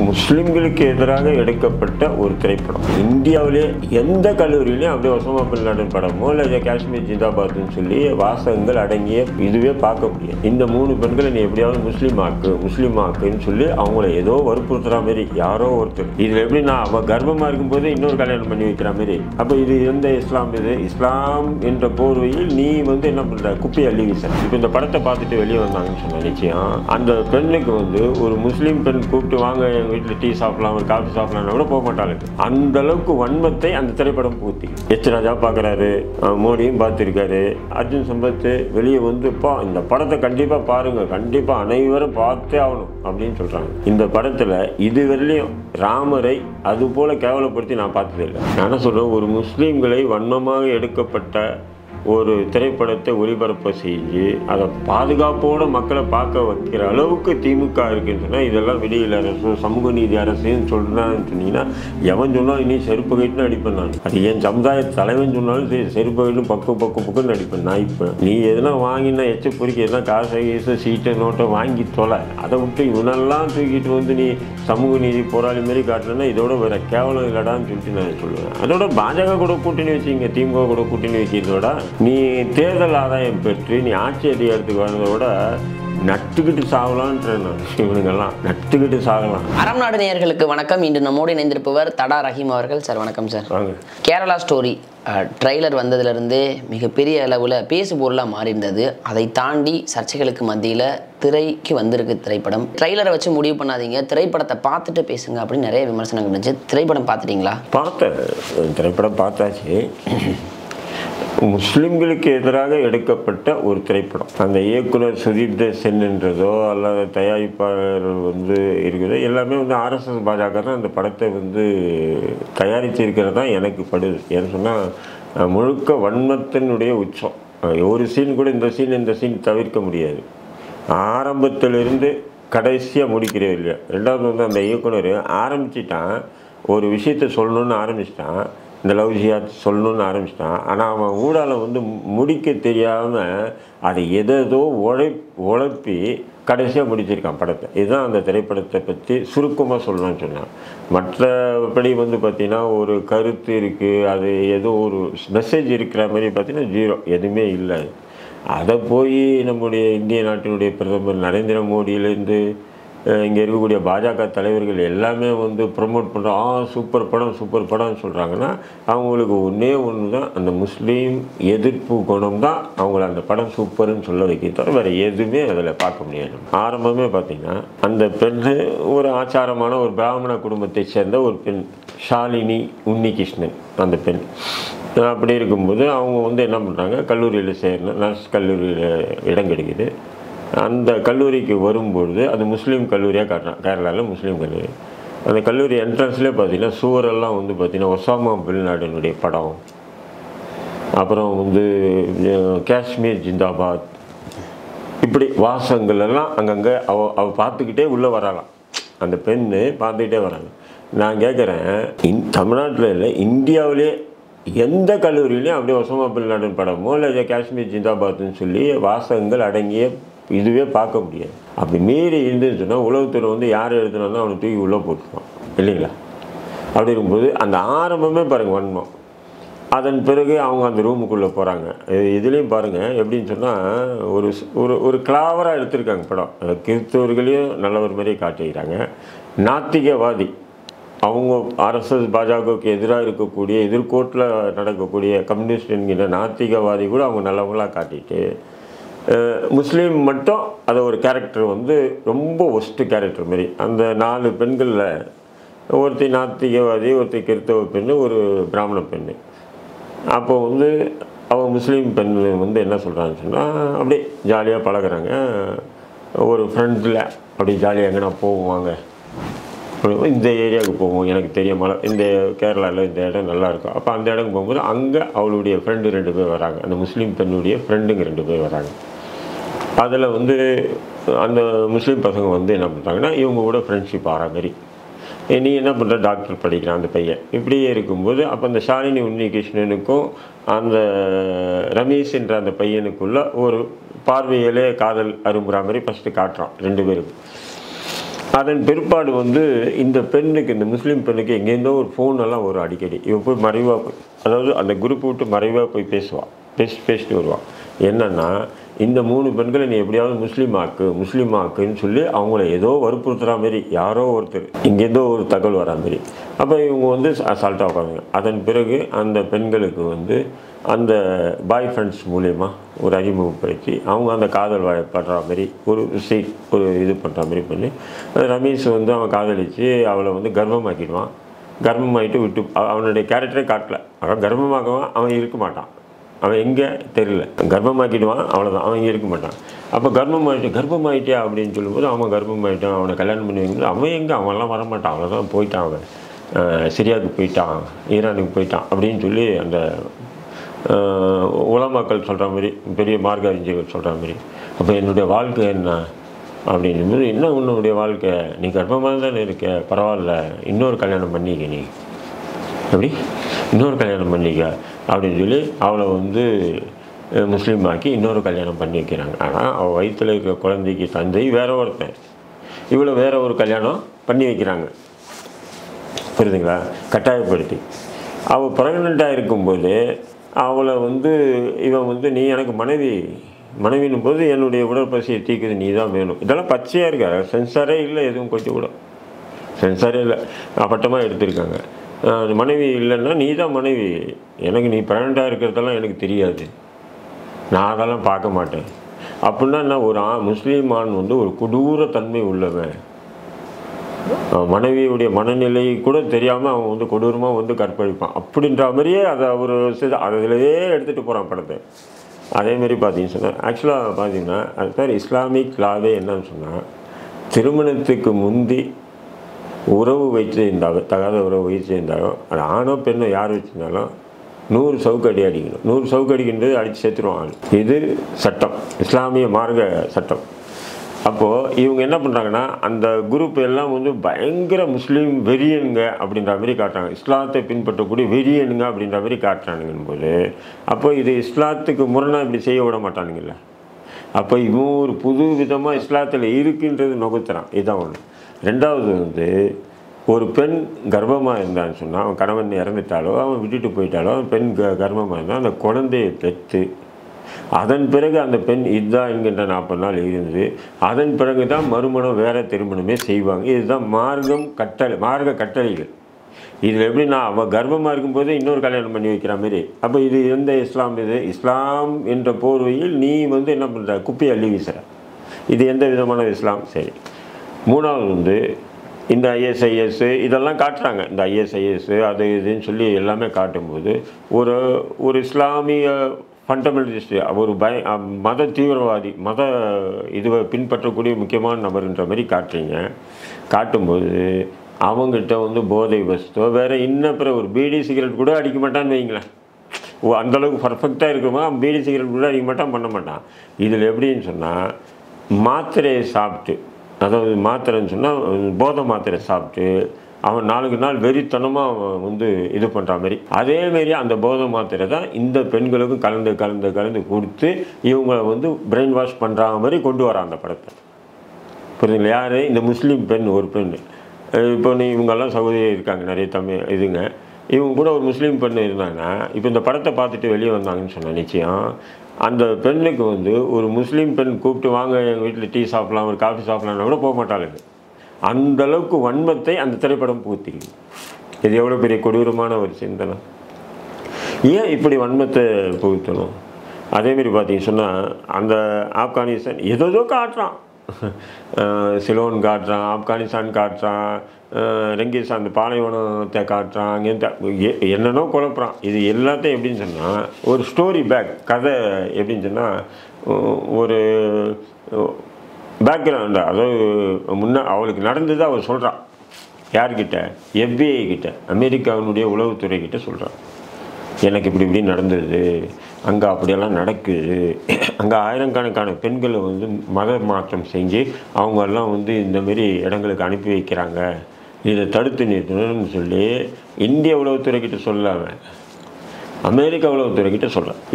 முஸ்லிம்களுக்கு எதிராக எடுக்கப்பட்ட ஒரு திரைப்படம். இந்தியாவிலே எந்த கல்லூரியிலையும் அப்படியே ஒசமா பின் லாடன் படமோ இல்லை காஷ்மீர் ஜிந்தாபாத்னு சொல்லி வாசகங்கள் அடங்கிய இதுவே பார்க்க முடியும். இந்த மூணு பெண்களை நீ எப்படியாவது முஸ்லீம் ஆக்கு முஸ்லீம் ஆக்குன்னு சொல்லி அவங்கள ஏதோ வற்புறுத்துற மாதிரி யாரோ ஒருத்தர். இதில் எப்படி நான் அவன் கர்ப்பமாக இருக்கும்போது இன்னொரு கல்யாணம் பண்ணி வைக்கிற மாதிரி? அப்போ இது எந்த இஸ்லாம் இது? இஸ்லாம் என்ற போர்வையில் நீ வந்து என்ன பண்ணுற குப்பி அள்ளி வீசன் இப்போ இந்த படத்தை பார்த்துட்டு வெளியே வந்தாங்கன்னு சொன்ன நிச்சயம். அந்த பெண்ணுக்கு வந்து ஒரு முஸ்லீம் பெண் கூப்பிட்டு வாங்க எங்கள் வீட்டில் டீ சாப்பிடலாம் ஒரு காஃபி சாப்பிடலாம் கூட போக மாட்டாங்க. அந்த அளவுக்கு வன்மத்தை அந்த திரைப்படம் பூர்த்தி. எச் ராஜா பார்க்குறாரு மோடியும் பார்த்துருக்காரு. அர்ஜுன் சம்பத்து வெளியே வந்து "பா, இந்த படத்தை கண்டிப்பாக பாருங்கள் கண்டிப்பாக அனைவரும் பார்த்தே ஆகணும் அப்படின்னு சொல்கிறாங்க இந்த படத்தில் இதுவரையிலையும் ராமரை அது போல கேவலப்படுத்தி நான் பார்த்ததே இல்லை. நான் என்ன சொல்கிறேன் ஒரு முஸ்லீம்களை வன்மமாக எடுக்கப்பட்ட ஒரு திரைப்படத்தை ஒளிபரப்ப செஞ்சு அதை பாதுகாப்போடு மக்களை பார்க்க வைக்கிற அளவுக்கு திமுக இருக்குன்னு சொன்னால் இதெல்லாம் வெளியில் அரசு சமூக நீதி அரசுன்னு சொல்கிறான்னு சொன்னீங்கன்னா எவன் சொன்னாலும் இனி செருப்பு கைட்டுன்னு அடிப்பேன் நான். அது என் சமுதாய தலைவன் சொன்னாலும் சரி செருப்பு கைட்டு பக்கு பக்கு பக்குன்னு அடிப்பேன் நான் இப்போ. நீ எதுனா வாங்கினா எச்ச பொறிக்க எதுனா காசை கீசை சீட்டை நோட்டை வாங்கி தொலை. அதை விட்டு இவனெல்லாம் தூக்கிட்டு வந்து நீ சமூக நீதி போராளி மாதிரி காட்டணும்னா இதோட வேற கேவலம் இல்லடான்னு சொல்லிட்டு நான் சொல்லுவேன். அதோட பாஜக கூட கூட்டணி வச்சுங்க திமுக கூட கூட்டணி வைக்கிறதோட நீ தேர்தல் ஆதாயம் பெற்று நீ ஆட்சி அதிகாரத்துக்கு வந்ததோட நட்டுக்கிட்டு சாகலான்ற இவனுங்கெல்லாம் நட்டுக்கிட்டு சாகலாம். அறம் நாடு நேயர்களுக்கு வணக்கம். இன்று நம்மோடு இணைந்திருப்பவர் தடா ரஹீம் அவர்கள். சார் வணக்கம் சார். கேரளா ஸ்டோரி ட்ரைலர் வந்ததுலேருந்து மிகப்பெரிய அளவில் பேசு பொருளாக மாறி இருந்தது அதை தாண்டி சர்ச்சைகளுக்கு மத்தியில் திரைக்கு வந்திருக்கு திரைப்படம். ட்ரைலரை வச்சு முடிவு பண்ணாதீங்க. திரைப்படத்தை பார்த்துட்டு பேசுங்க அப்படின்னு நிறைய விமர்சனங்கள் இருந்துச்சு. திரைப்படம் பார்த்துட்டீங்களா? பார்த்தேன். திரைப்படம் பார்த்தாச்சு. முஸ்லிம்களுக்கு எதிராக எடுக்கப்பட்ட ஒரு திரைப்படம். அந்த இயக்குனர் சுதீப் சென் என்றதோ அல்லது தயாரிப்பாளர் வந்து இருக்கிறதோ எல்லாமே வந்து ஆர்எஸ்எஸ் பாஜக தான் அந்த படத்தை வந்து தயாரிச்சிருக்கிறது தான் எனக்கு படுது. ஏன்னு சொன்னால் முழுக்க வன்மத்தினுடைய உச்சம். ஒரு சீன் கூட இந்த சீன் இந்த சீன் தவிர்க்க முடியாது. ஆரம்பத்திலிருந்து கடைசியாக முடிக்கிறே இல்லையா? ரெண்டாவது வந்து அந்த இயக்குனர் ஆரம்பிச்சிட்டான். ஒரு விஷயத்தை சொல்லணும்னு ஆரம்பிச்சிட்டான். இந்த லவ் ஜியாத் சொல்லணும்னு ஆரம்பிச்சிட்டான். ஆனால் அவன் ஊடால வந்து முடிக்க தெரியாமல் அதை எதோ உழை உழப்பி கடைசியாக முடிச்சிருக்கான் படத்தை. இதுதான் அந்த திரைப்படத்தை பற்றி சுருக்கமாக சொல்லணும்னு சொன்னான். மற்றபடி வந்து பார்த்திங்கன்னா ஒரு கருத்து இருக்குது அது ஏதோ ஒரு மெசேஜ் இருக்கிற மாதிரி பார்த்தீங்கன்னா ஜீரோ எதுவுமே இல்லை. அதை போய் நம்முடைய இந்திய நாட்டினுடைய பிரதமர் நரேந்திர மோடியிலேருந்து இங்கே இருக்கக்கூடிய பாஜக தலைவர்கள் எல்லாமே வந்து ப்ரொமோட் பண்ணுறோம் ஆ சூப்பர் படம் சூப்பர் படம்னு சொல்கிறாங்கன்னா அவங்களுக்கு ஒன்றே ஒன்று தான் அந்த முஸ்லீம் எதிர்ப்பு குணம் தான் அவங்கள அந்த படம் சூப்பர்னு சொல்ல வைக்க தவிர வேறு எதுவுமே அதில் பார்க்க முடியாது. ஆரம்பமே பார்த்திங்கன்னா அந்த பெண் ஒரு ஆச்சாரமான ஒரு பிராமண குடும்பத்தை சேர்ந்த ஒரு பெண் ஷாலினி உன்னிகிருஷ்ணன் அந்த பெண். அப்படி இருக்கும்போது அவங்க வந்து என்ன பண்ணுறாங்க கல்லூரியில் சேரணும் நர்ஸ் கல்லூரியில் இடம் கிடைக்குது. அந்த கல்லூரிக்கு வரும்பொழுது அது முஸ்லீம் கல்லூரியாக காட்டுறான் கேரளாவில் முஸ்லீம் கல்லூரி. அந்த கல்லூரி என்ட்ரன்ஸ்லேயே பார்த்தீங்கன்னா சுவரெல்லாம் வந்து பார்த்திங்கன்னா ஒசாமா பின் படம். அப்புறம் வந்து காஷ்மீர் ஜிந்தாபாத். இப்படி வாசங்கள் எல்லாம் அங்கங்கே அவ அவ பார்த்துக்கிட்டே உள்ளே வரலாம் அந்த பெண்ணு பார்த்துக்கிட்டே வராங்க. நான் கேட்குறேன் இந் தமிழ்நாட்டில் இல்லை இந்தியாவிலே எந்த கல்லூரியிலையும் அப்படியே ஒசமா பின் படமோ இல்லை காஷ்மீர் ஜிந்தாபாத்னு சொல்லி வாசகங்கள் அடங்கிய இதுவே பார்க்க முடியாது. அப்படி மீறி இருந்துன்னு சொன்னால் உளவுத்துறை வந்து யார் எழுதுனாலும் அவனை தூக்கி உள்ளே போட்டுருவான் இல்லைங்களா? அப்படி இருக்கும்போது அந்த ஆரம்பமே பாருங்கள் வன்மம். அதன் பிறகு அவங்க அந்த ரூமுக்குள்ளே போகிறாங்க இதுலேயும் பாருங்கள் எப்படின்னு சொன்னால் ஒரு ஒரு ஒரு கிளாவராக எடுத்திருக்காங்க படம். அந்த கிறிஸ்தவர்களையும் நல்லவர் மாதிரியே காட்டிக்கிறாங்க. நாத்திகவாதி. அவங்க ஆர்எஸ்எஸ் பாஜகவுக்கு எதிராக இருக்கக்கூடிய எதிர்கோட்டில் நடக்கக்கூடிய கம்யூனிஸ்ட் என்கிற நாத்திகவாதி கூட அவங்க நல்லவங்களாக காட்டிட்டு முஸ்லீம் மட்டும் அதை ஒரு கேரக்டர் வந்து ரொம்ப ஒஸ்ட்டு கேரக்டர் மாதிரி. அந்த நாலு பெண்களில் ஒருத்தி நாத்திகவாதி ஒருத்தி கிறிஸ்தவ பெண்ணு ஒரு பிராமண பெண்ணு. அப்போ வந்து அவன் முஸ்லீம் பெண் வந்து என்ன சொல்கிறான்னு சொன்னால் அப்படியே ஜாலியாக பழகுறாங்க. ஒரு ஃப்ரெண்டில் அப்படி ஜாலியாக எங்கன்னா போவாங்க அப்படி இந்த ஏரியாவுக்கு போவோம் எனக்கு தெரிய மலை இந்த கேரளாவில் இந்த இடம் நல்லா இருக்கும். அப்போ அந்த இடம் போகும்போது அங்கே அவளுடைய ஃப்ரெண்டு ரெண்டு பேர் வராங்க. அந்த முஸ்லீம் பெண்ணுடைய ஃப்ரெண்டுங்க ரெண்டு பேர் வராங்க. அதில் வந்து அந்த முஸ்லீம் பசங்க வந்து என்ன பண்ணுறாங்கன்னா இவங்க கூட ஃப்ரெண்ட்ஷிப் ஆகிற மாதிரி. நீ என்ன பண்ணுற டாக்டர் படிக்கிறான் அந்த பையன். இப்படியே இருக்கும்போது அப்போ அந்த ஷாலினி உன்னிகிருஷ்ணனுக்கும் அந்த ரமேஷ் என்ற அந்த பையனுக்குள்ள ஒரு பார்வையிலே காதல் அரும்புகிற மாதிரி ஃபஸ்ட்டு காட்டுறான் ரெண்டு பேரும் அதன் பிற்பாடு வந்து இந்த பெண்ணுக்கு இந்த முஸ்லீம் பெண்ணுக்கு எங்கேருந்தோ ஒரு ஃபோன் எல்லாம் வரும் அடிக்கடி. இவன் போய் மறைவாக போய் அதாவது அந்த குரூப் விட்டு மறைவாக போய் பேசுவாள் பேசி பேசிட்டு வருவான் என்னென்னா இந்த மூணு பெண்களை நீ எப்படியாவது முஸ்லீம் ஆக்கு முஸ்லீம் ஆக்குன்னு சொல்லி அவங்கள ஏதோ வற்புறுத்துகிற மாதிரி யாரோ ஒருத்தர் இங்கேருந்தோ ஒரு தகவல் வரா மாதிரி. அப்போ இவங்க வந்து அசால்ட்டாக உட்காந்துங்க அதன் பிறகு அந்த பெண்களுக்கு வந்து அந்த பாய் ஃப்ரெண்ட்ஸ் மூலயமா ஒரு அறிமுகப்படுத்தி அவங்க அந்த காதல் வயப்படுற மாதிரி ஒரு சீட் ஒரு இது பண்ணுற மாதிரி பண்ணி ரமேஷ் வந்து அவன் காதலித்து அவளை வந்து கர்ப்பமாக்கிடுவான் கர்ப்பமாகிட்டு விட்டு அவனுடைய கேரக்டரே காட்டல. அவன் கர்ப்பமாகவும் அவன் இருக்க மாட்டான். அவன் எங்கே? தெரியல. கர்ப்பமாக்கிடுவான் அவ்வளோதான் அவன் இங்கே இருக்க மாட்டான். அப்போ கர்ப்பமாயிட்டு கர்ப்பமாயிட்டியா அப்படின்னு சொல்லும்போது அவன் கர்ப்பமாயிட்டான் அவனை கல்யாணம் பண்ணி வைக்கும்போது அவன் எங்கே? அவன்லாம் வரமாட்டான். அவ்வளோதான் போயிட்டான் அவன். சிரியாவுக்கு போயிட்டான் ஈரானுக்கு போயிட்டான் அப்படின்னு சொல்லி அந்த உலமாக்கள் சொல்கிற மாதிரி பெரிய மார்க்க அறிஞர்கள் சொல்கிற மாதிரி அப்போ என்னுடைய வாழ்க்கை என்ன? அப்படின்னும்போது என்ன உன்னுடைய வாழ்க்கை? நீ கர்ப்பமாக தானே இருக்க? பரவாயில்ல. இன்னொரு கல்யாணம் பண்ணிக்க நீ. அப்படி இன்னொரு கல்யாணம் பண்ணிக்க. அப்படின்னு சொல்லி அவளை வந்து முஸ்லீம் ஆக்கி இன்னொரு கல்யாணம் பண்ணி வைக்கிறாங்க. ஆனால் அவள் வயிற்றில் இருக்கிற குழந்தைக்கு தந்தை வேற ஒருத்தன். இவ்வளோ வேற ஒரு கல்யாணம் பண்ணி வைக்கிறாங்க. புரியுதுங்களா? கட்டாயப்படுத்தி. அவள் ப்ரெக்னெண்ட்டாக இருக்கும்போது அவளை வந்து இவன் வந்து நீ எனக்கு மனைவி. மனைவின்னும் போது என்னுடைய உடற்பசியை தீக்குது நீ தான் வேணும். இதெல்லாம் பச்சையாக இருக்கா. சென்சாரே இல்லை எதுவும் கொஞ்சம் கூட. சென்சாரே இல்லை. அப்பட்டமாக எடுத்திருக்காங்க. மனைவி இல்லைன்னா நீ தான் மனைவி. எனக்கு நீ ப்ரெக்னெண்ட்டாக இருக்கிறதெல்லாம் எனக்கு தெரியாது. நான் அதெல்லாம் பார்க்க மாட்டேன். அப்படின்னா என்ன? ஒரு ஆ முஸ்லீம் ஆண் வந்து ஒரு கொடூர தன்மை உள்ளவன். மனைவியுடைய மனநிலை கூட தெரியாமல் அவன் வந்து கொடூரமாக வந்து கற்பழிப்பான். அப்படின்ற மாதிரியே அதை அவர் அதிலேயே எடுத்துகிட்டு போகிறான் படத்தை. அதே மாதிரி பார்த்தீங்கன்னு சொன்னால் ஆக்சுவலாக பார்த்தீங்கன்னா அது பேர் இஸ்லாமிக் லாவே என்னன்னு சொன்னால் திருமணத்துக்கு முந்தி உறவு வைத்திருந்தாலோ தகாத உறவு வைத்திருந்தாலோ அது ஆணோ பெண்ணோ யார் வச்சுருந்தாலும் நூறு சவுக்கடி அடிக்கணும். நூறு சவுக்கடிக்கின்றது அடித்து சேர்த்துருவாங்க இது சட்டம். இஸ்லாமிய மார்க்க சட்டம். அப்போது இவங்க என்ன பண்ணுறாங்கன்னா அந்த குரூப் எல்லாம் வந்து பயங்கர முஸ்லீம் வெறியனுங்க அப்படின்ற மாதிரி காட்டுறாங்க. இஸ்லாத்தை பின்பற்றக்கூடிய வெறியனுங்க அப்படின்ற மாதிரி காட்டுறானுங்கன்னு போது அப்போ இது இஸ்லாத்துக்கு முரணை இப்படி செய்ய விட மாட்டானுங்கல்ல? அப்போ இவன் ஒரு புது விதமாக இஸ்லாத்தில் இருக்குன்றது நுகர்த்துறான் இதுதான் ஒன்று ரெண்டாவது வந்து ஒரு பெண் கர்ப்பமாக இருந்தான்னு சொன்னால் அவன் கணவன் இறந்துட்டாலோ அவன் விட்டுட்டு போயிட்டாலோ அவன் பெண் க கர்ப்பமாக இருந்தால் அந்த குழந்தையை பெற்று அதன் பிறகு அந்த பெண் இதுதான் என்கின்ற நாற்பது நாள் இருந்து அதன் பிறகு தான் மறுமணம் வேற திருமணமே செய்வாங்க. இதுதான் மார்க்கம் கட்டளை மார்க்க கட்டளைகள். இதில் எப்படின்னா அவள் கர்ப்பமாக இருக்கும்போதே இன்னொரு கல்யாணம் பண்ணி வைக்கிற மாதிரி. அப்போ இது எந்த இஸ்லாம் இது? இஸ்லாம் என்ற போர்வையில் நீ வந்து என்ன பண்ணுற குப்பி அள்ளி வீசுகிற இது எந்த விதமான இஸ்லாம்? சரி. மூணாவது வந்து இந்த ஐஎஸ்ஐஎஸ் இதெல்லாம் காட்டுறாங்க. இந்த ஐஎஸ்ஐஎஸ் அது இதுன்னு சொல்லி எல்லாமே காட்டும்போது ஒரு ஒரு இஸ்லாமிய ஃபண்டமெண்டலிஸ்ட் ஒரு பய மத தீவிரவாதி மத இதுவை பின்பற்றக்கூடிய முக்கியமான நபருன்ற மாதிரி காட்டுறீங்க. காட்டும்போது அவங்ககிட்ட வந்து போதை வஸ்தோ வேறு இன்ன பிற ஒரு பீடி சிகரெட் கூட அடிக்க மாட்டான்னு வைங்களேன். ஓ அந்தளவுக்கு பர்ஃபெக்டாக இருக்குமா? பீடி சிகரெட் கூட அடிக்க மாட்டான் பண்ண மாட்டான். இதில் எப்படின்னு சொன்னால் மாத்திரையை சாப்பிட்டு அதாவது மாத்திரைன்னு சொன்னால் போதை மாத்திரை சாப்பிட்டு அவன் நாளுக்கு நாள் வெறித்தனமாக அவன் வந்து இது பண்ணுற மாதிரி. அதேமாரி அந்த போதை மாத்திரை தான் இந்த பெண்களுக்கும் கலந்து கலந்து கலந்து கொடுத்து இவங்களை வந்து பிரெயின் வாஷ் பண்ணுற மாதிரி கொண்டு வரான் அந்த படத்தை. புரியுதுங்களா? யார்? இந்த முஸ்லீம் பெண் ஒரு பெண். இப்போ நீ இவங்கெல்லாம் சகோதரி இருக்காங்க நிறைய தமிழ் இதுங்க. இவங்க கூட ஒரு முஸ்லீம் பெண் இருந்தாங்கன்னா இப்போ இந்த படத்தை பார்த்துட்டு வெளியே வந்தாங்கன்னு சொன்ன நிச்சயம் அந்த பெண்ணுக்கு வந்து ஒரு முஸ்லீம் பெண் கூப்பிட்டு வாங்க எங்கள் வீட்டில் டீ சாப்பிட்லாம் ஒரு காஃபி சாப்பிட்லாம் கூட போக மாட்டாளுங்க அந்தளவுக்கு வன்மத்தை அந்த திரைப்படம் பூத்திருக்கு இது எவ்வளோ பெரிய கொடூரமான ஒரு சிந்தனை. ஏன் இப்படி வன்மத்தை புகுத்தணும்? அதேமாரி பார்த்தீங்க சொன்னால் அந்த ஆப்கானிஸ்தான் ஏதோ காட்டுறான். சிலோன் காட்டுறான் ஆப்கானிஸ்தான் காட்டுறான் அஹ் அந்த பாலைவனத்தை காட்டுறான் அங்கேருந்து எ- என்னென்னோ குழப்புறான். இது எல்லாத்தையும் எப்படின்னு சொன்னால் ஒரு ஸ்டோரி பேக் கதை எப்படின்னு சொன்னால் ஒரு பேக்ரவுண்டு அதாவது முன்ன அவளுக்கு நடந்தது அவள் சொல்கிறான் யார்கிட்ட? எஃபிஐ கிட்ட. அமெரிக்காவினுடைய உளவுத்துறை கிட்ட சொல்கிறான் எனக்கு இப்படி இப்படி நடந்தது. அங்கே அப்படியெல்லாம் நடக்குது. அங்கே ஆயிரக்கணக்கான பெண்களை வந்து மத மாற்றம் செஞ்சு அவங்கெல்லாம் வந்து இந்தமாரி இடங்களுக்கு அனுப்பி வைக்கிறாங்க. இதை தடுத்து நிறுத்தணும்னு சொல்லி இந்திய உளவுத்துறைக்கிட்ட சொல்லாம அமெரிக்கா உளவுத்துறை கிட்ட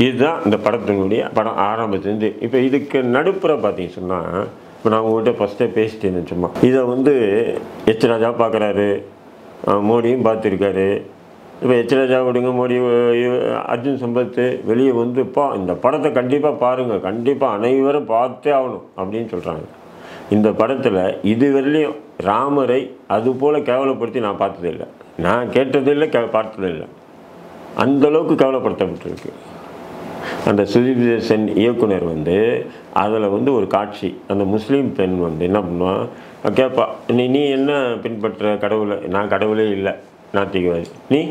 இதுதான் இந்த படத்தினுடைய படம் ஆரம்பத்துலேருந்து. இப்போ இதுக்கு நடுப்புற பார்த்தீங்க சொன்னால் இப்போ நான் உங்கள்கிட்ட ஃபஸ்ட்டே பேசிட்டேன்னு சும்மா இதை வந்து எச் ராஜா பார்க்குறாரு மோடியும் பார்த்துருக்காரு. இப்போ எச் ராஜா விடுங்க மோடி அர்ஜுன் சம்பத்து வெளியே வந்துப்பா இந்த படத்தை கண்டிப்பாக பாருங்கள் கண்டிப்பாக அனைவரும் பார்த்தே ஆகணும் அப்படின்னு சொல்கிறாங்க இந்த படத்தில் இதுவரையிலையும் ராமரை அது போல் கேவலப்படுத்தி நான் பார்த்ததில்லை நான் கேட்டதில்லை கே பார்த்ததில்லை அந்தளவுக்கு கேவலப்படுத்தப்பட்டிருக்கு. அந்த சுதீப் சென் இயக்குனர் வந்து அதில் வந்து ஒரு காட்சி. அந்த முஸ்லீம் பெண் வந்து என்ன பண்ணுவான் கேட்பா நீ நீ என்ன பின்பற்ற கடவுளை? நான் கடவுளே இல்லை நாத்திகவாதி. நீ?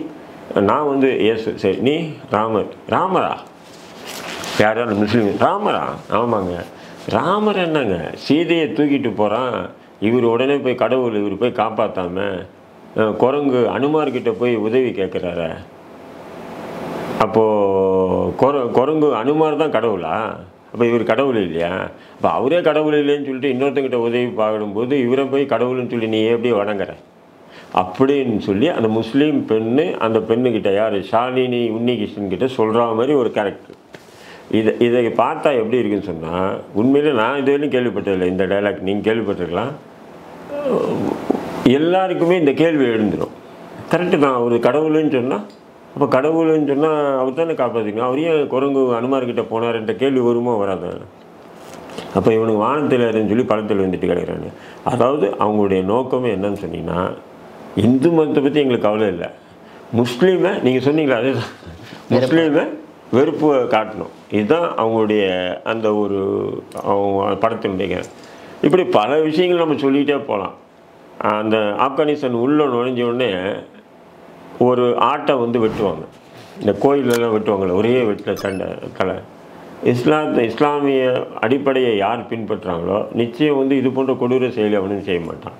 நான் வந்து இயேசு. சரி நீ ராமர் ராமரா? யார் முஸ்லீம். ராமரா? ஆமாங்க. ராமர் என்னங்க? சீதையை தூக்கிட்டு போகிறான் இவர் உடனே போய் கடவுள் இவர் போய் காப்பாற்றாம குரங்கு அனுமார்கிட்ட போய் உதவி கேட்குறாரு அப்போது குர குரங்கு அனுமார் தான் கடவுளா? அப்போ இவர் கடவுள் இல்லையா? அப்போ அவரே கடவுள் இல்லைன்னு சொல்லிட்டு இன்னொருத்தங்கிட்ட உதவி பார்க்கும்போது இவரை போய் கடவுள்னு சொல்லி நீ எப்படி வணங்குற? அப்படின்னு சொல்லி அந்த முஸ்லீம் பெண்ணு அந்த பெண்ணுக்கிட்ட யார்? ஷாலினி உன்னிகிருஷ்ணன் கிட்ட சொல்கிற மாதிரி ஒரு கேரக்டர் இதை இதை பார்த்தா எப்படி இருக்குன்னு சொன்னால் உண்மையிலே நான் இது வரையும் கேள்விப்பட்டதில்லை. இந்த டைலாக் நீங்கள் கேள்விப்பட்டிருக்கலாம். எல்லாருக்குமே இந்த கேள்வி எழுந்துடும் கரெக்டு தான். அவர் கடவுள்னு சொன்னால் அப்போ கடவுள்னு சொன்னால் அவர் தானே காப்பாற்றிக்கணும் அவர் ஏன் குரங்கு அனுமார்கிட்ட போனார்ன்ற கேள்வி வருமோ வராது? அப்போ இவனுக்கு வானத்தில் இருன்னு சொல்லி பழத்தில் வந்துட்டு கிடைக்கிறாங்க அதாவது அவங்களுடைய நோக்கமே என்னன்னு சொன்னீங்கன்னா இந்து மதத்தை பற்றி எங்களுக்கு கவலை இல்லை. முஸ்லீமை நீங்கள் சொன்னீங்களா அதுதான். முஸ்லீமை வெறுப்பு காட்டணும். இதுதான் அவங்களுடைய அந்த ஒரு அவங்க படத்தினுடைய இப்படி பல விஷயங்கள் நம்ம சொல்லிகிட்டே போகலாம் அந்த ஆப்கானிஸ்தான் உள்ள நுழைஞ்ச உடனே ஒரு ஆட்டை வந்து வெட்டுவாங்க. இந்த கோயிலெல்லாம் வெட்டுவாங்கள்ல ஒரே வெட்டில் சண்டை தலை. இஸ்லாம் இஸ்லாமிய அடிப்படையை யார் பின்பற்றுறாங்களோ நிச்சயம் வந்து இது போன்ற கொடூர செயலை அவனும் செய்ய மாட்டான்.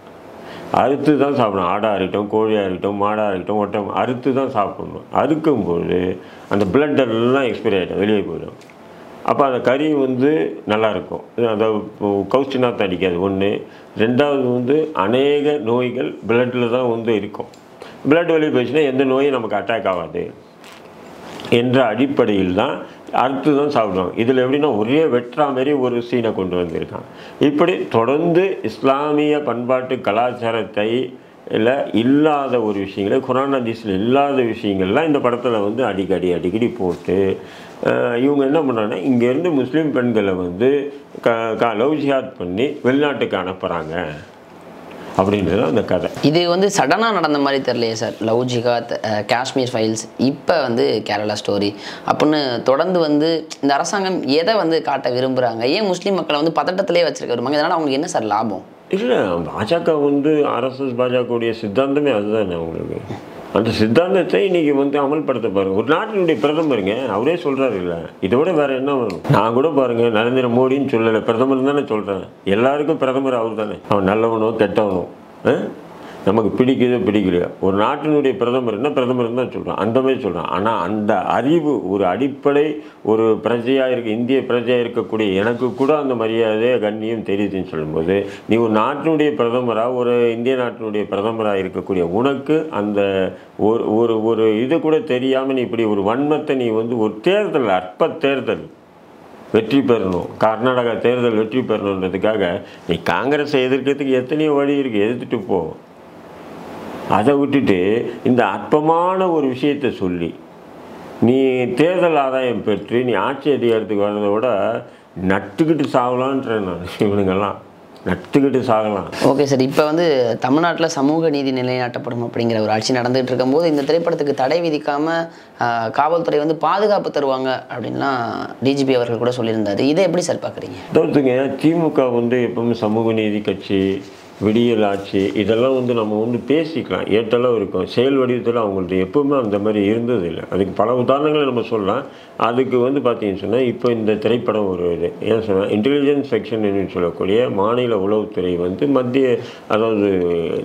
அறுத்து தான் சாப்பிடணும். ஆடாக இருக்கட்டும் கோழியாக இருக்கட்டும் மாடாக இருக்கட்டும் ஒட்டம் அறுத்து தான் சாப்பிடணும். அறுக்கும்போது அந்த பிளட் எல்லாம் எக்ஸ்பைரி ஆகிடும் வெளியே போயிடும். அப்போ அந்த கறி வந்து நல்லா இருக்கும். அதை கவுச்சி அடிக்காது ஒன்று ரெண்டாவது வந்து அநேக நோய்கள் பிளட்டில் தான் வந்து இருக்கும். பிளட் வெளியே போயிடுச்சுன்னா எந்த நோயும் நமக்கு அட்டாக் ஆகாது. என்ற அடிப்படையில் தான் அடுத்து தான் சாப்பிடுவாங்க இதில் எப்படின்னா ஒரே வெற்றா மாரி ஒரு சீனை கொண்டு வந்திருக்கான் இப்படி தொடர்ந்து இஸ்லாமிய பண்பாட்டு கலாச்சாரத்தை இல்லை இல்லாத ஒரு விஷயங்களை குரான் ஹதீஸில் இல்லாத விஷயங்கள்லாம் இந்த படத்தில் வந்து அடிக்கடி அடிக்கடி போட்டு இவங்க என்ன பண்ணுறாங்கன்னா இங்கேருந்து முஸ்லீம் பெண்களை வந்து க க லவ் ஜிஹாத் பண்ணி வெளிநாட்டுக்கு அனுப்புகிறாங்க அப்படின்றது அந்த கதை. இது வந்து சடனாக நடந்த மாதிரி தெரியலையே sir. Love jihad Kashmir Files இப்போ வந்து கேரளா ஸ்டோரி அப்படின்னு தொடர்ந்து வந்து இந்த அரசாங்கம் எதை வந்து காட்ட விரும்புகிறாங்க ஏன் முஸ்லீம் மக்களை வந்து பதட்டத்திலே வச்சிருக்க விரும்புறாங்க? இதனால் அவங்களுக்கு என்ன சார் லாபம்? இல்லை பாஜக வந்து ஆர்எஸ்எஸ் பாஜகவுடைய சித்தாந்தமே அதுதானே அவங்களுக்கு. அந்த சித்தாந்தத்தை இன்னைக்கு வந்து அமல்படுத்த பாருங்க. ஒரு நாட்டினுடைய பிரதமருங்க அவரே சொல்றாரு இல்ல. இதை விட வேற என்ன வரும்? நான் கூட பாருங்க நரேந்திர மோடின்னு சொல்லலை பிரதமர் தானே சொல்றேன். எல்லாருக்கும் பிரதமர் அவர் தானே அவன் நல்லவனோ கெட்டவனோ ஆ? நமக்கு பிடிக்குதோ பிடிக்கலையோ. ஒரு நாட்டினுடைய பிரதமர்னா பிரதமர் தான் சொல்கிறான் அந்த மாதிரி சொல்கிறான் ஆனால் அந்த அறிவு ஒரு அடிப்படை ஒரு பிரஜையாக இருக்க இந்திய பிரஜையாக இருக்கக்கூடிய எனக்கு கூட அந்த மரியாதை கண்ணியம் தெரியுதுன்னு சொல்லும்போது நீ ஒரு நாட்டினுடைய பிரதமராக ஒரு இந்திய நாட்டினுடைய பிரதமராக இருக்கக்கூடிய உனக்கு அந்த ஒரு ஒரு ஒரு இது கூட தெரியாமல் நீ இப்படி ஒரு வன்மத்தை நீ வந்து ஒரு தேர்தல் அற்ப தேர்தல் வெற்றி பெறணும். கர்நாடகா தேர்தல் வெற்றி பெறணுன்றதுக்காக நீ காங்கிரஸை எதிர்க்கிறதுக்கு எத்தனையோ வழி இருக்குது எதிர்த்துட்டு போ. அதை விட்டுட்டு இந்த அற்பமான ஒரு விஷயத்தை சொல்லி நீ தேர்தல் ஆதாயம் பெற்று நீ ஆட்சி அதிகாரத்துக்கு வர்றதை விட நட்டுக்கிட்டு சாகலான்றேன் நான். இவனுங்கெல்லாம் நட்டுக்கிட்டு சாகலாம். ஓகே சார் இப்போ வந்து தமிழ்நாட்டில் சமூக நீதி நிலைநாட்டப்படும் அப்படிங்கிற ஒரு ஆட்சி நடந்துகிட்டு இருக்கும்போது இந்த திரைப்படத்துக்கு தடை விதிக்காமல் காவல்துறை வந்து பாதுகாப்பு தருவாங்க அப்படின்லாம் டிஜிபி அவர்கள் கூட சொல்லியிருந்தாரு. இதை எப்படி சார் பார்க்குறீங்க அதாவதுங்க திமுக வந்து எப்பவுமே சமூக நீதி கட்சி விடியல் ஆட்சி இதெல்லாம் வந்து நம்ம வந்து பேசிக்கலாம். ஏற்றளவு இருக்கும். செயல் வடிவத்தில் அவங்கள்ட்ட எப்பவுமே அந்த மாதிரி இருந்ததில்லை. அதுக்கு பல உதாரணங்களை நம்ம சொல்லலாம். அதுக்கு வந்து பார்த்தீங்கன்னு சொன்னால் இப்போ இந்த திரைப்படம் ஒரு இது. ஏன் சொன்னால் இன்டெலிஜென்ஸ் செக்ஷன் சொல்லக்கூடிய மாநில உளவுத்துறை வந்து மத்திய அதாவது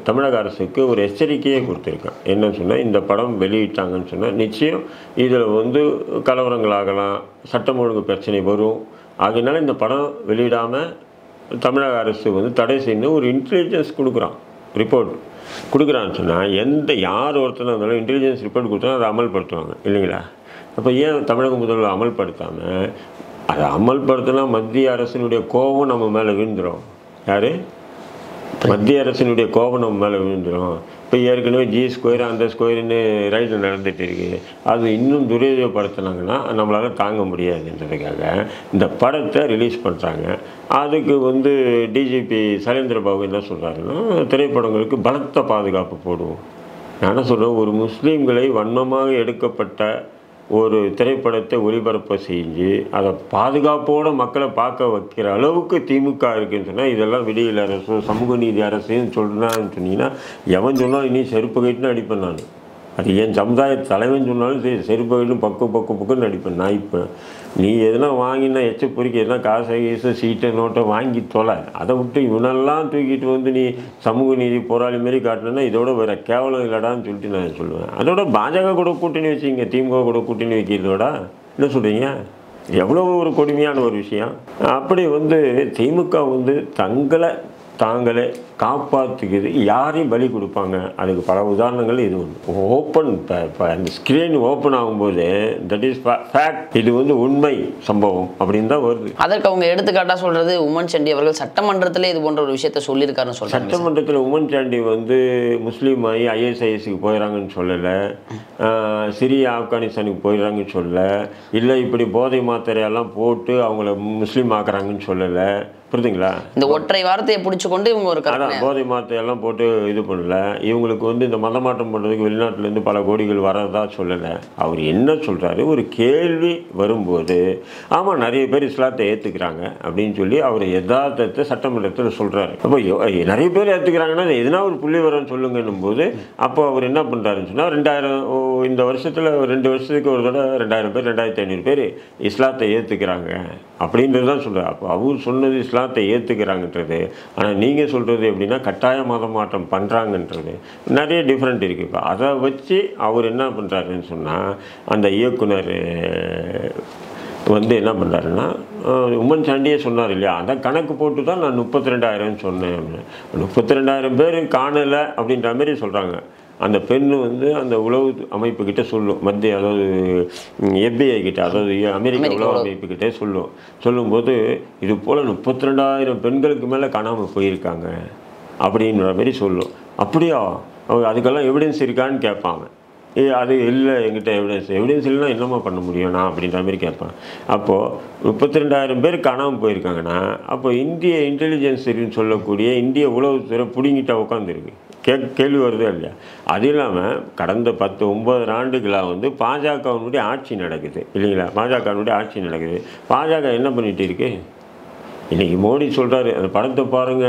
தமிழக அரசுக்கு ஒரு எச்சரிக்கையே கொடுத்துருக்கான் என்னன்னு சொன்னால் இந்த படம் வெளியிட்டாங்கன்னு சொன்னால் நிச்சயம் இதில் வந்து கலவரங்களாகலாம் சட்டம் ஒழுங்கு பிரச்சனை வரும். அதனால இந்த படம் வெளியிடாமல் தமிழக அரசு வந்து தடை செய்யணும். ஒரு இன்டெலிஜென்ஸ் கொடுக்குறான். ரிப்போர்ட் கொடுக்குறான்னு சொன்னால் எந்த யார் ஒருத்தனா இருந்தாலும் இன்டெலிஜென்ஸ் ரிப்போர்ட் கொடுத்தா அதை அமல்படுத்துவாங்க. இல்லைங்களா? அப்போ ஏன் தமிழக முதல்வர் அமல்படுத்தாமல் அதை அமல்படுத்தினா மத்திய அரசினுடைய கோபம் நம்ம மேலே விழுந்துடும் யார்? மத்திய அரசினுடைய கோபம் நம்ம மேலே விழுந்துடும் இப்போ ஏற்கனவே ஜி ஸ்கொயர் அந்த ஸ்கொயர்னு ரைடு நடந்துகிட்டு இருக்குது அது இன்னும் துரியோகப்படுத்தினாங்கன்னா நம்மளால் தாங்க முடியாதுன்றதுக்காக இந்த படத்தை ரிலீஸ் பண்ணுறாங்க அதுக்கு வந்து டிஜிபி சரேந்திரபாபு என்ன சொல்கிறாருன்னா திரைப்படங்களுக்கு பலத்த பாதுகாப்பு போடுவோம். நான் என்ன சொல்கிறேன் ஒரு முஸ்லீம்களை வன்மமாக எடுக்கப்பட்ட ஒரு திரைப்படத்தை ஒளிபரப்ப செஞ்சு அதை பாதுகாப்போடு மக்களை பார்க்க வைக்கிற அளவுக்கு திமுக இருக்குதுன்னு சொன்னால் இதெல்லாம் விடியல் அரசும் சமூக நீதி அரசுன்னு சொல்கிறான்னு சொன்னீங்கன்னா எவன் சொன்னாலும் இனி செருப்பு கைட்டுன்னு அடிப்பேன் நான். அது என் சமுதாய தலைவன் சொன்னாலும் சரி செருப்பு கைட்டு பக்கு பக்கு பக்குன்னு அடிப்பேன். நான் இப்போ நீ எதுனா வாங்கினா எச்ச பொறிக்க எதுனா காசை கீசை சீட்டை நோட்டை வாங்கி தொலை. அதை விட்டு இவனெல்லாம் தூக்கிட்டு வந்து நீ சமூக நீதி போராளி மாரி காட்டினா இதோட வேற கேவலம் இல்லடான்னு சொல்லிட்டு நான் சொல்லுவேன். அதோட பாஜக கூட கூட்டணி வச்சுங்க திமுக கூட கூட்டணி வைக்கிறதோட. என்ன சொல்கிறீங்க எவ்வளோ ஒரு கொடுமையான ஒரு விஷயம். அப்படி வந்து திமுக வந்து தங்களை தாங்களே காப்பாற்றிக்குது யாரையும் பலி கொடுப்பாங்க. அதுக்கு பல உதாரணங்கள் இது ஒன்று ஓப்பன் இப்போ அந்த ஸ்க்ரீன் ஓப்பன் ஆகும்போது தட் இஸ் ஃபேக்ட் இது வந்து உண்மை சம்பவம் அப்படின்னு தான் வருது. அதற்கு அவங்க எடுத்துக்காட்டா சொல்றது உமன் சண்டி அவர்கள் சட்டமன்றத்திலே இது போன்ற ஒரு விஷயத்த சொல்லியிருக்காருன்னு சொல்றாங்க சட்டமன்றத்தில் உமன் சாண்டி வந்து முஸ்லீம் ஆகி ஐஎஸ்ஐஎஸ்க்கு போயிடறாங்கன்னு சொல்லலை. சிரியா ஆப்கானிஸ்தானுக்கு போயிடறாங்கன்னு சொல்லலை. இல்லை இப்படி போதை மாத்திரையெல்லாம் போட்டு அவங்கள முஸ்லீம் ஆக்குறாங்கன்னு சொல்லலை. புரியுதுங்களா இந்த ஒற்றை வார்த்தையை பிடிச்சு கொண்டு இவங்க ஒரு அதான் போதை மாத்தையெல்லாம் போட்டு இது பண்ணல. இவங்களுக்கு வந்து இந்த மதமாற்றம் பண்ணுறதுக்கு வெளிநாட்டிலேருந்து பல கோடிகள் வரதா சொல்லலை. அவர் என்ன சொல்கிறாரு ஒரு கேள்வி வரும்போது ஆமாம் நிறைய பேர் இஸ்லாத்தை ஏற்றுக்கிறாங்க அப்படின்னு சொல்லி அவர் யதார்த்தத்தை சட்டமன்றத்தில் சொல்கிறாரு அப்போ நிறைய பேர் ஏற்றுக்கிறாங்கன்னா எதுனா ஒரு புள்ளி வரன்னு சொல்லுங்கன்னும் போது அப்போ அவர் என்ன பண்ணுறாருன்னு சொன்னால் ரெண்டாயிரம் இந்த வருஷத்தில் ரெண்டு வருஷத்துக்கு ஒரு தடவை ரெண்டாயிரம் பேர் ரெண்டாயிரத்தி ஐநூறு பேர் இஸ்லாத்தை ஏற்றுக்கிறாங்க அப்படின்றது தான் சொல்கிறார் அப்போ அவர் சொன்னது இஸ்லாத்தை ஏற்றுக்கிறாங்கன்றது ஆனால் நீங்கள் சொல்கிறது எப்படின்னா கட்டாய மத மாற்றம் பண்ணுறாங்கன்றது நிறைய டிஃப்ரெண்ட் இருக்குது இப்போ அதை வச்சு அவர் என்ன பண்ணுறாருன்னு சொன்னால் அந்த இயக்குனர் வந்து என்ன பண்ணுறாருன்னா உமன் சாண்டியே சொன்னார் இல்லையா? அதை கணக்கு போட்டு தான் நான் முப்பத்தி ரெண்டாயிரம்னு சொன்னேன் முப்பத்தி ரெண்டாயிரம் பேர் காணலை அப்படின்ற மாதிரி சொல்கிறாங்க அந்த பெண்ணு வந்து அந்த உளவு அமைப்பு கிட்ட சொல்லும். மத்திய அதாவது எஃபிஐ கிட்ட அதாவது அமெரிக்க உளவு. அமைப்பு கிட்டே சொல்லும். சொல்லும்போது இது போல் முப்பத்தி ரெண்டாயிரம் பெண்களுக்கு மேலே காணாமல் போயிருக்காங்க. அப்படின்ற மாதிரி சொல்லும். அப்படியா? அவங்க அதுக்கெல்லாம் எவிடன்ஸ் இருக்கான்னு கேட்பாங்க ஏ அது இல்லை எங்கிட்ட எவிடன்ஸ் எவிடன்ஸ் இல்லைனா என்னம்மா பண்ண முடியும்? நான் அப்படின்ற மாதிரி கேட்பேன். அப்போது முப்பத்தி ரெண்டாயிரம் பேர் காணாமல் போயிருக்காங்கன்னா அப்போ இந்திய இன்டெலிஜென்ஸ் சொல்லக்கூடிய இந்திய உளவுத்துறை பிடுங்கிட்டா உட்காந்துருக்கு கே கேள்வி வருதோ இல்லையா? அது இல்லாமல் கடந்த பத்து ஒன்பது ஆண்டுகளாக வந்து பாஜகவினுடைய ஆட்சி நடக்குது. இல்லைங்களா? பாஜகவினுடைய ஆட்சி நடக்குது. பாஜக என்ன பண்ணிகிட்டு இருக்குது இன்னைக்கு மோடி சொல்கிறாரு அந்த படத்தை பாருங்க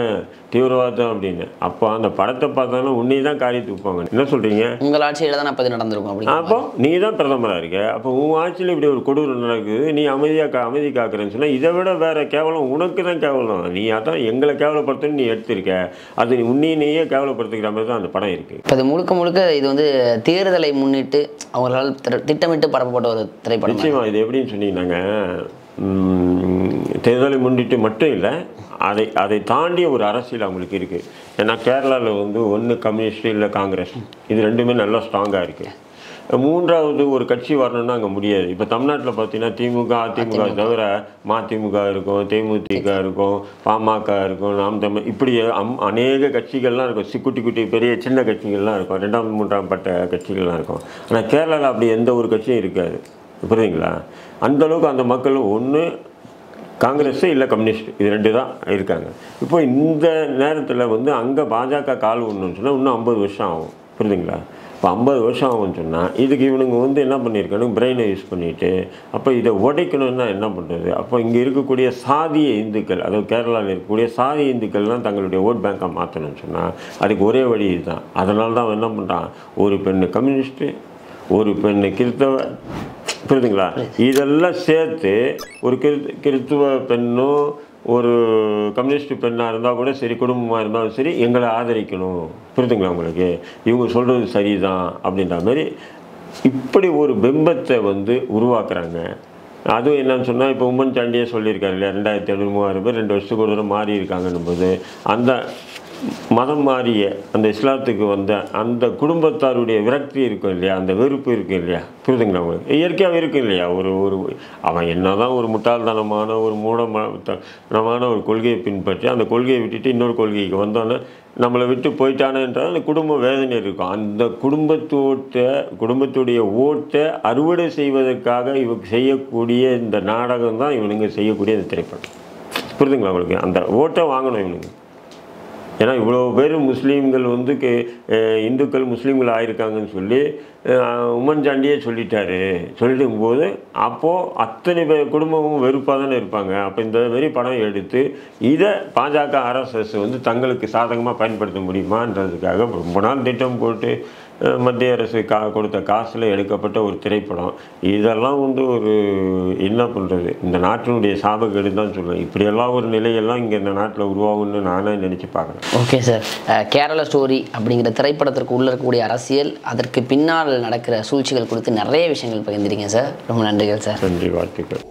தீவிரவாதம் அப்படின்னு. அப்போ அந்த படத்தை பார்த்தாலும் உன்னை தான் காரி தூப்பாங்க என்ன சொல்கிறீங்க உங்கள் ஆட்சியில தான் அப்போ இது நடந்திருக்கும் அப்படி அப்போ நீ தான் பிரதமராக இருக்க. அப்போ உன் ஆட்சியில் இப்படி ஒரு கொடூரம் நடக்குது நீ அமைதியாக கா அமைதி காக்குறேன்னு சொன்னால் இதை விட வேற கேவலம் உனக்கு தான் கேவலம். நீ அதான் எங்களை கேவலப்படுத்தணும்னு நீ எடுத்திருக்க. அது நீ உன்னையே நீயே கேவலப்படுத்திக்கிற மாதிரி தான் அந்த படம் இருக்குது இது முழுக்க முழுக்க இது வந்து தேர்தலை முன்னிட்டு அவங்களால் திட்டமிட்டு பரப்பப்பட்ட ஒரு திரைப்படம் நிச்சயமா இது எப்படின்னு சொன்னீங்கன்னாங்க தேர்தலை முன்னிட்டு மட்டும் இல்லை அதை அதை தாண்டிய ஒரு அரசியல் அவங்களுக்கு இருக்குது ஏன்னா கேரளாவில் வந்து ஒன்று கம்யூனிஸ்ட் இல்லை காங்கிரஸ். இது ரெண்டுமே நல்லா ஸ்ட்ராங்காக இருக்குது மூன்றாவது ஒரு கட்சி வரணும்னா அங்கே முடியாது. இப்போ தமிழ்நாட்டில் பார்த்தீங்கன்னா திமுக அதிமுக தவிர மதிமுக இருக்கும் தேமுதிக இருக்கும் பாமக இருக்கும் நாம் தமிழ் இப்படி அம் அநேக கட்சிகள்லாம் இருக்கும். குட்டி குட்டி பெரிய சின்ன கட்சிகள்லாம் இருக்கும். ரெண்டாம் மூன்றாம் பட்ட கட்சிகள்லாம் இருக்கும். ஆனால் கேரளாவில் அப்படி எந்த ஒரு கட்சியும் இருக்காது. புரியுதுங்களா? அந்த அளவுக்கு அந்த மக்கள் ஒன்று காங்கிரஸ் இல்லை கம்யூனிஸ்ட். இது ரெண்டு தான் இருக்காங்க. இப்போ இந்த நேரத்தில் வந்து அங்கே பாஜக கால் ஒன்றுன்னு சொன்னால் இன்னும் ஐம்பது வருஷம் ஆகும். புரியுதுங்களா? இப்போ ஐம்பது வருஷம் ஆகும்னு சொன்னால் இதுக்கு இவனுங்க வந்து என்ன பண்ணியிருக்கானுங்க பிரெயினை யூஸ் பண்ணிவிட்டு அப்போ இதை உடைக்கணும்னா என்ன பண்ணுறது அப்போ இங்கே இருக்கக்கூடிய சாதிய இந்துக்கள் அதாவது கேரளாவில் இருக்கக்கூடிய சாதிய இந்துக்கள்லாம் தங்களுடைய ஓட் பேங்க்கை மாற்றணும்னு சொன்னால் அதுக்கு ஒரே வழி இதுதான். அதனால தான் அவன் என்ன பண்ணுறான் ஒரு பெண்ணு கம்யூனிஸ்ட்டு ஒரு பெண்ணு கிறிஸ்தவ புரியுதுங்களா? இதெல்லாம் சேர்த்து ஒரு கிரு கிறித்துவ பெண்ணும் ஒரு கம்யூனிஸ்ட் பெண்ணாக இருந்தால் கூட சரி குடும்பமாக இருந்தாலும் சரி எங்களை ஆதரிக்கணும். புரியுதுங்களா உங்களுக்கு? இவங்க சொல்கிறது சரிதான் அப்படின்ற மாதிரி இப்படி ஒரு பிம்பத்தை வந்து உருவாக்குறாங்க. அதுவும் என்னன்னு சொன்னால் இப்போ உம்மன் சாண்டியே சொல்லியிருக்காரு இல்லையா? ரெண்டாயிரத்தி ஐநூறு மூவாயிரம் பேர் ரெண்டு வருஷத்துக்கு ஒரு தடவை மாறி இருக்காங்கன்னும் போது அந்த மதம் மாறிய அந்த இஸ்லாத்துக்கு வந்த அந்த குடும்பத்தாருடைய விரக்தி இருக்கும் இல்லையா? அந்த வெறுப்பு இருக்கும் இல்லையா? புரியுதுங்களா உங்களுக்கு? இயற்கையாக இருக்கும் இல்லையா? ஒரு ஒரு அவன் என்ன தான் ஒரு முட்டாள்தனமான ஒரு மூடமான ஒரு கொள்கையை பின்பற்றி அந்த கொள்கையை விட்டுட்டு இன்னொரு கொள்கைக்கு வந்தோன்னே நம்மளை விட்டு போயிட்டானேன்றது அந்த குடும்ப வேதனை இருக்கும். அந்த குடும்பத்தோட்ட குடும்பத்துடைய ஓட்டை அறுவடை செய்வதற்காக இவங்க செய்யக்கூடிய இந்த நாடகம் தான் இவனுங்க செய்யக்கூடிய இந்த திரைப்படம். புரியுதுங்களா உங்களுக்கு? அந்த ஓட்டை வாங்கணும் இவனுங்க. ஏன்னா இவ்வளோ பேர் முஸ்லீம்கள் வந்து கே- இந்துக்கள் முஸ்லீம்கள் ஆயிருக்காங்கன்னு சொல்லி உமன் உம்மன் சாண்டியே சொல்லிட்டாரு. சொல்லிட்டு போது அப்போது அத்தனை பேர் குடும்பமும் வெறுப்பாக தானே இருப்பாங்க. அப்போ இந்த மாரி படம் எடுத்து இதை பாஜக ஆர்எஸ்எஸ் வந்து தங்களுக்கு சாதகமாக பயன்படுத்த முடியுமான்றதுக்காக ரொம்ப நாள் திட்டம் போட்டு மத்திய அரசு கா கொடுத்த காசில் எடுக்கப்பட்ட ஒரு திரைப்படம். இதெல்லாம் வந்து ஒரு என்ன பண்ணுறது இந்த நாட்டினுடைய சாபக்கேடு தான் சொல்லுவேன் இப்படியெல்லாம் ஒரு நிலையெல்லாம் இங்கே இந்த நாட்டில் உருவாகும்னு நானே நினச்சி பார்க்குறேன். ஓகே சார் கேரள ஸ்டோரி அப்படிங்கிற திரைப்படத்திற்கு உள்ள இருக்கக்கூடிய அரசியல் அதற்கு பின்னால் நடக்கிற சூழ்ச்சிகள் குறித்து நிறைய விஷயங்கள் பகிர்ந்துருக்கீங்க சார் ரொம்ப நன்றிகள் சார் நன்றி வாழ்த்துக்கள்.